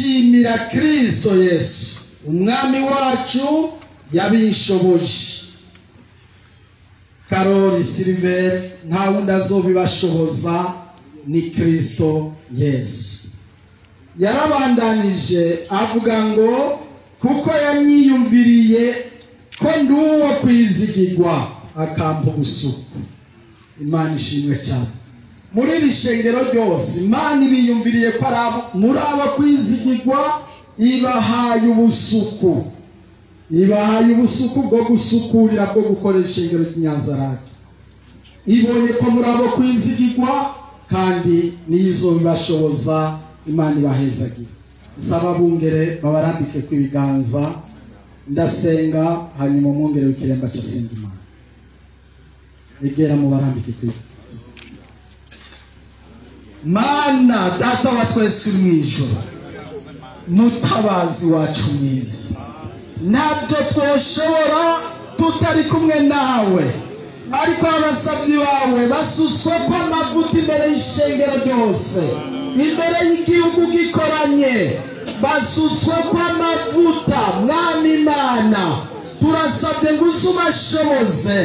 ndashimira kirisito yesu. Umwami wacu yabinshoboje karori siliveri nta wundi azobibashoboza ni kirisito yesu. Yarabandanije avuga ngo kuko yamwiyumviriye ko ndi uwo kwizigirwa akampa ubusuku. Imana ishimwe cyane. Muri iri shengero ryose imana ibiyumviriye ko muri abo kwizigirwa ibahaye ubusuku. Ibahaye ubusuku bwo gusukurira bwo gukora ishengero ry'inyanzarake. Ibonye ko muri abo kwizigirwa kandi n'izo bibashoboza imana ibahezagira. Saba bungere babarambike ku ibiganza ndasenga hanyuma umwongere w'ikiremba cy'asenga imana egera mu barambike ku ibiganza mana data wa twese uri mu ijoro mutabazi wacu mwiza ntabyo twoshobora tutari kumwe nawe. Ariko abasabyi bawe basutswe ko amavuta imbere y'ishengero ryose. Imbere y'igihugu gikoranye. Basutswe ko amavuta mwami imana turasabye ngo uze ubashoboze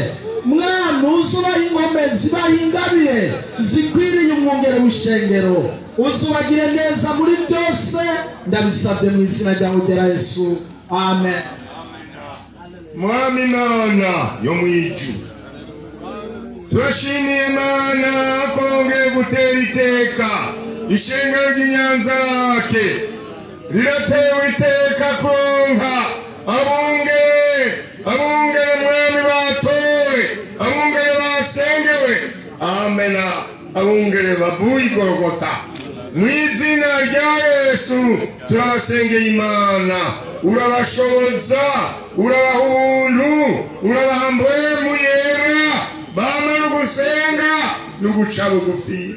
mwana uze ingombe inkomezi bahingabire zikwiriye umwungere w'ishengero uzubagire neza muri byose. Ndabisabye mu izina rya mugera yesu. Amen. Mwami mana yo mu ijuru. Turashimiye mana ko wongeye gutera iteka. Ishengero ry'inyanzarake riratewe iteka kuronka abungere bavuye igorogota mu izina rya yesu turabasengeye imana. Urabashoboza urabaha ubuntu urabaha mbwemu yera. Bamara ugusenga no guca bugufi.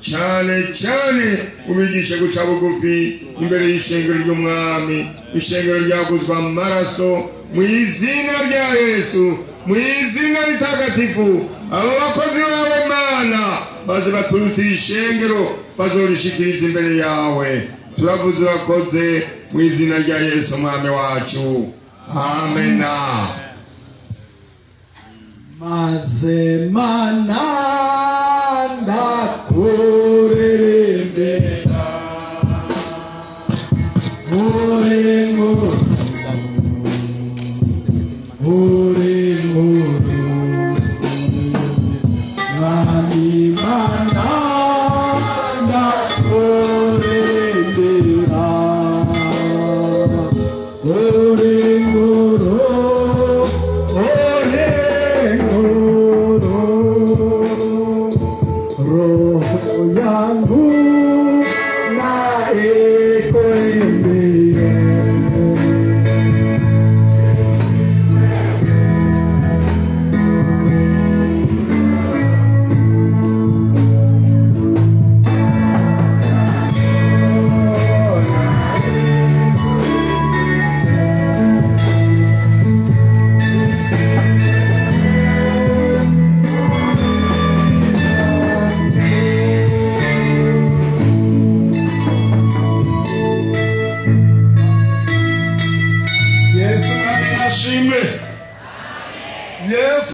Cyane cyane ubigishe guca bugufi imbere y'ishengero ry'umwami ishengero ryaguzwe amaraso. Mu izina rya yesu mu izina ritagatifu abo bakozi bawe mana maze baturutse iri shengero bazorishikiriza imbere yawe. Turavuze urakoze mu izina rya yesu umwami wacu. Amena maze mwami mana Yes.